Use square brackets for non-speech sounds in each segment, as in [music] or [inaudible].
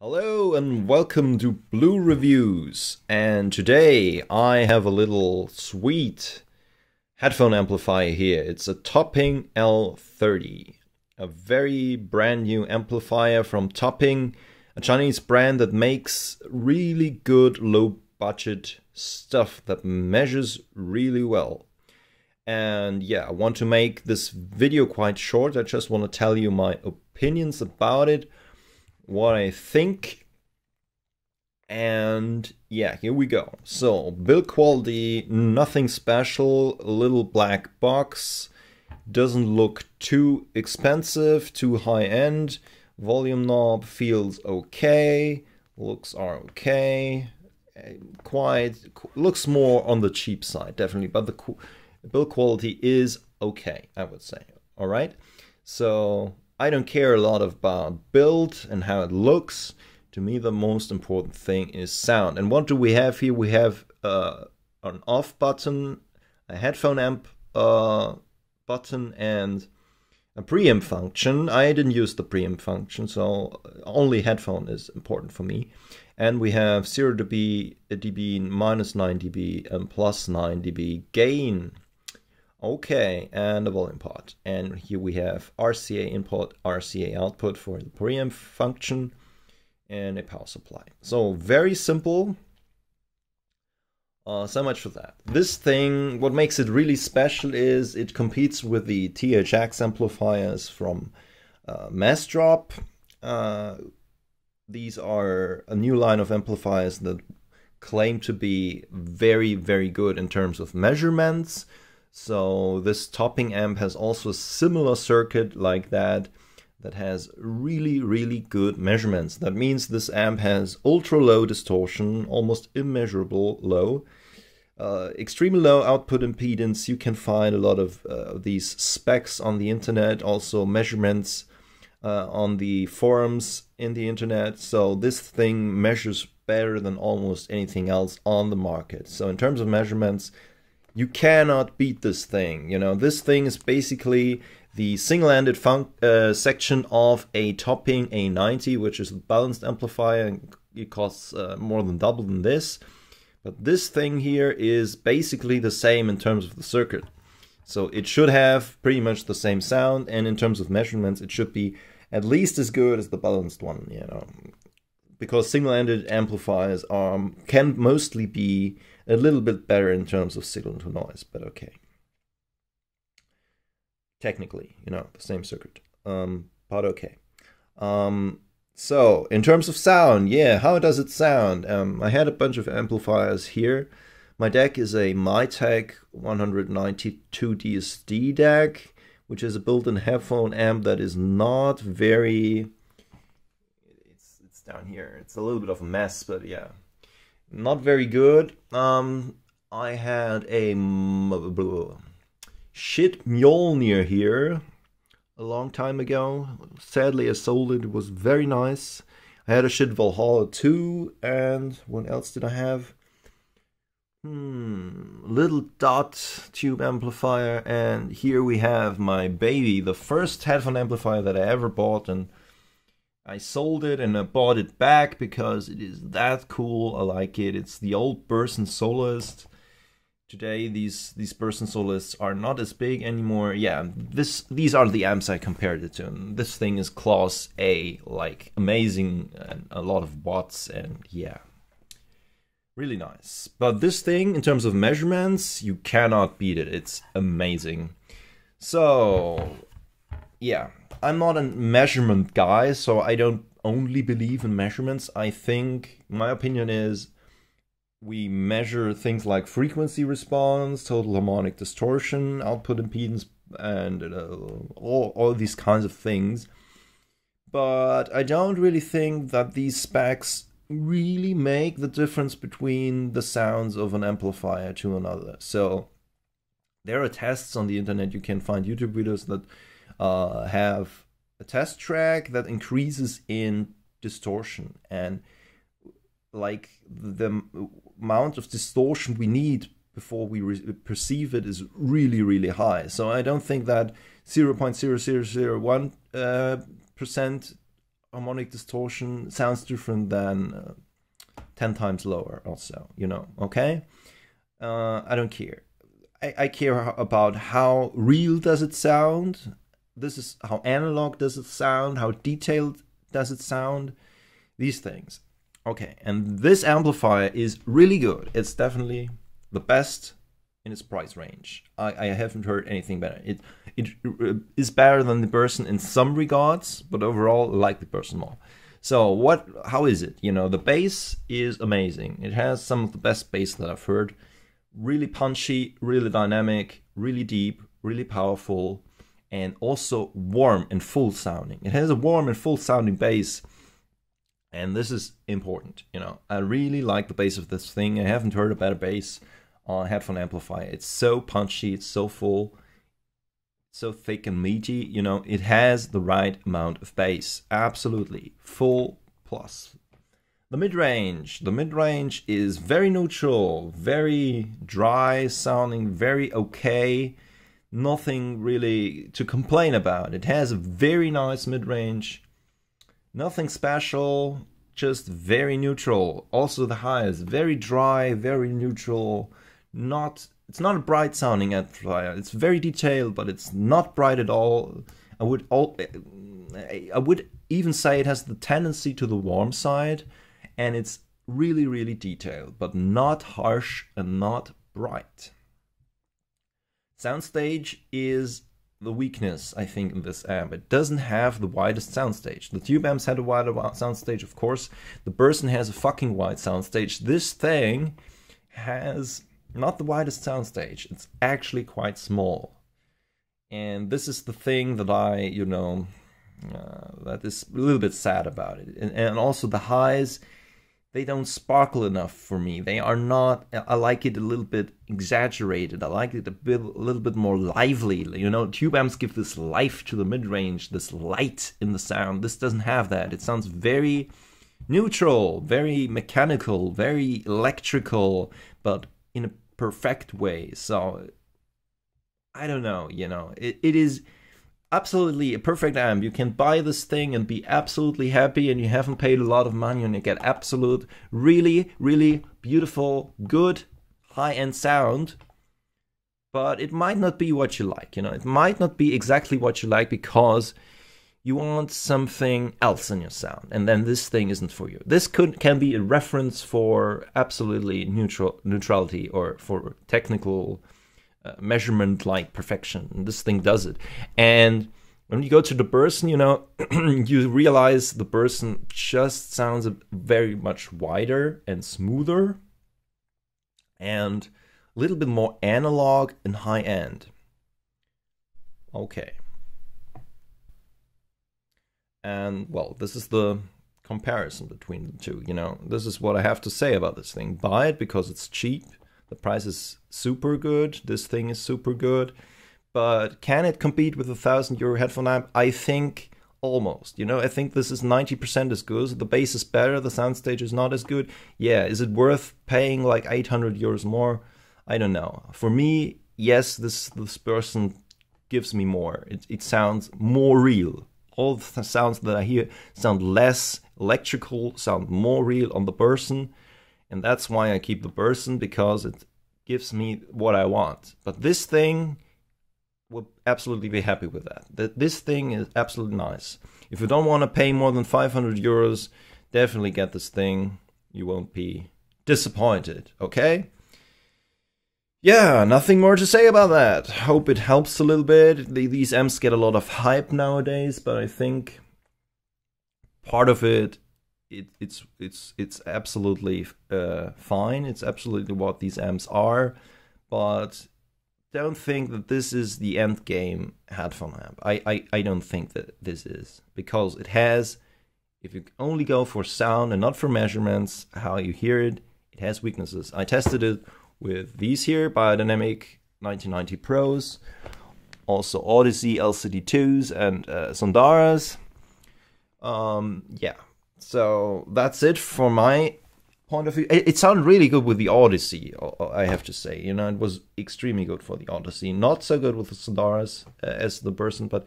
Hello and welcome to Blue Reviews. And today I have a little sweet headphone amplifier here. It's a Topping L30, a very brand new amplifier from Topping, a Chinese brand that makes really good low budget stuff that measures really well. And yeah, I want to make this video quite short. I just want to tell you my opinions about it what I think. And yeah, here we go. So, build quality, nothing special, little black box, doesn't look too expensive, too high end. Volume knob feels okay, looks are okay. Quite looks more on the cheap side, definitely, but the build quality is okay, I would say. All right, so I don't care a lot about build and how it looks. To me, the most important thing is sound. And what do we have here? We have uh, an off button, a headphone amp uh, button, and a preamp function. I didn't use the preamp function, so only headphone is important for me. And we have 0 dB, dB, minus 9 dB, and plus 9 dB gain. Okay, and the volume pot. And here we have RCA input, RCA output for the preamp function, and a power supply. So very simple. Uh, so much for that. This thing, what makes it really special is it competes with the THX amplifiers from uh, Massdrop. Uh, these are a new line of amplifiers that claim to be very, very good in terms of measurements so this topping amp has also a similar circuit like that that has really, really good measurements. That means this amp has ultra low distortion, almost immeasurable low. Uh, extremely low output impedance. You can find a lot of uh, these specs on the internet, also measurements uh, on the forums in the internet. So this thing measures better than almost anything else on the market. So in terms of measurements, you cannot beat this thing. You know, this thing is basically the single-ended uh, section of a topping A90, which is a balanced amplifier, and it costs uh, more than double than this. But this thing here is basically the same in terms of the circuit. So it should have pretty much the same sound, and in terms of measurements, it should be at least as good as the balanced one. You know, because single-ended amplifiers are can mostly be a little bit better in terms of signal to noise, but okay. Technically, you know, the same circuit, um, but okay. Um, so, in terms of sound, yeah, how does it sound? Um, I had a bunch of amplifiers here. My DAC is a Mytek 192 DSD DAC, which is a built-in headphone amp that is not very. It's it's down here. It's a little bit of a mess, but yeah, not very good. Um, I had a Schiit Mjolnir here a long time ago. Sadly, I sold it. It was very nice. I had a Schiit Valhalla too, and what else did I have? Hmm, little dot tube amplifier, and here we have my baby, the first headphone amplifier that I ever bought, and I sold it and I bought it back because it is that cool. I like it. It's the old Burson Soloist. Today these these Burson Soloists are not as big anymore. Yeah, this these are the amps I compared it to. And this thing is class A, like amazing and a lot of watts and yeah. Really nice. But this thing in terms of measurements, you cannot beat it. It's amazing. So, yeah, I'm not a measurement guy, so I don't only believe in measurements. I think my opinion is we measure things like frequency response, total harmonic distortion, output impedance, and uh, all, all these kinds of things. But I don't really think that these specs really make the difference between the sounds of an amplifier to another. So there are tests on the internet. You can find YouTube videos that uh, have a test track that increases in distortion. And like the amount of distortion we need before we perceive it is really really high. So i don't think that 0.0001 uh, percent harmonic distortion sounds different than uh, 10 times lower also you know okay? Uh, i don't care. I, I care about how real does it sound this is how analog does it sound how detailed does it sound these things. Okay and this amplifier is really good. It's definitely the best in its price range. I, I haven't heard anything better. It it uh, is better than the Burson in some regards but overall I like the Burson more. So what how is it? You know the bass is amazing. It has some of the best bass that i've heard. Really punchy really dynamic really deep really powerful and also warm and full sounding. It has a warm and full sounding bass. And this is important, you know. I really like the bass of this thing. I haven't heard a better bass on a headphone amplifier. It's so punchy, it's so full, so thick and meaty, you know. It has the right amount of bass. Absolutely. Full plus. The mid range. The mid range is very neutral, very dry sounding, very okay nothing really to complain about. It has a very nice mid range, nothing special, just very neutral. Also, the high is very dry, very neutral. Not it's not a bright sounding amplifier. It's very detailed, but it's not bright at all. I would all I would even say it has the tendency to the warm side, and it's really really detailed, but not harsh and not bright. Soundstage is the weakness, I think, in this amp. It doesn't have the widest soundstage. The tube amps had a wider soundstage, of course. The Burson has a fucking wide soundstage. This thing has not the widest soundstage. It's actually quite small. And this is the thing that I, you know, uh, that is a little bit sad about it. And, and also the highs they don't sparkle enough for me. They are not. I like it a little bit exaggerated. I like it a bit, a little bit more lively. You know, tube amps give this life to the mid range, this light in the sound. This doesn't have that. It sounds very neutral, very mechanical, very electrical, but in a perfect way. So I don't know. You know, it, it is absolutely a perfect amp. You can buy this thing and be absolutely happy, and you haven't paid a lot of money, and you get absolute, really, really beautiful, good, high end sound. But it might not be what you like, you know, it might not be exactly what you like because you want something else in your sound, and then this thing isn't for you. This could can be a reference for absolutely neutral neutrality or for technical uh, measurement like perfection. And this thing does it. And when you go to the Burson, you know, [clears throat] you realize the Burson just sounds very much wider and smoother and a little bit more analog and high end. Okay. And well, this is the comparison between the two, you know. This is what I have to say about this thing. Buy it because it's cheap the price is super good. This thing is super good. But can it compete with a thousand euro headphone amp? I think almost. You know, I think this is 90% as good. The bass is better, the soundstage is not as good. Yeah, is it worth paying like 800 euros more? I don't know. For me, yes, this this Burson gives me more. It, it sounds more real. All the sounds that I hear sound less electrical, sound more real on the Burson and that's why I keep the Burson because it gives me what I want. But this thing will absolutely be happy with that. that. This thing is absolutely nice. If you don't want to pay more than 500 euros, definitely get this thing. You won't be disappointed, okay? Yeah, nothing more to say about that. Hope it helps a little bit. These amps get a lot of hype nowadays, but I think part of it it, it's it's it's absolutely uh, fine. It's absolutely what these amps are, but don't think that this is the end game headphone amp. I, I, I don't think that this is because it has, if you only go for sound and not for measurements, how you hear it, it has weaknesses. I tested it with these here, Beyerdynamic 1990 Pros, also Audeze LCD2s and uh, Sundaras. Um, yeah, so that's it for my point of view. It, it, sounded really good with the Audeze, I have to say. You know, it was extremely good for the Audeze. Not so good with the Sundaras uh, as the Burson, but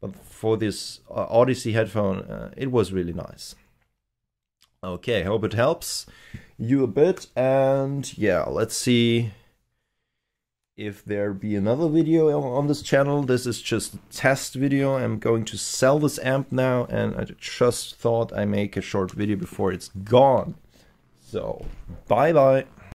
but for this uh, Audeze headphone, uh, it was really nice. Okay, hope it helps you a bit. And yeah, let's see if there be another video on this channel. This is just a test video. I'm going to sell this amp now, and I just thought I make a short video before it's gone. So, bye bye.